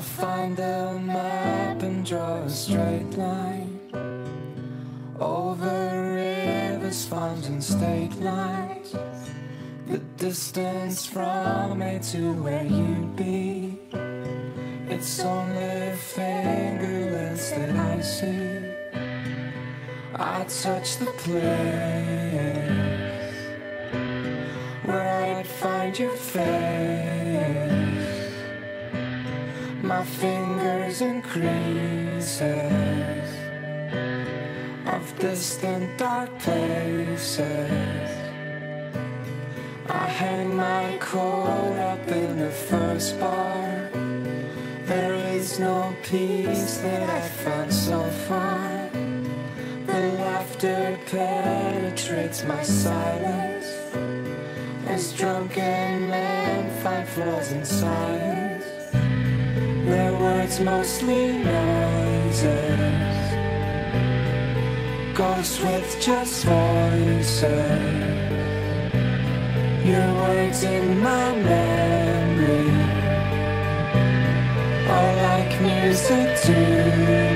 find a map and draw a straight line over rivers, farms, and state lines. The distance from me to where you'd be. It's only fingerless that I see. I touch the place where I'd find your face. My fingers in creases of distant dark places. I hang my coat up in the first bar. There is no peace that I've found so far. The laughter penetrates my silence. As drunken men find flaws in. Their words mostly noises. Ghosts with just voices. Your words in my memory are like music to me.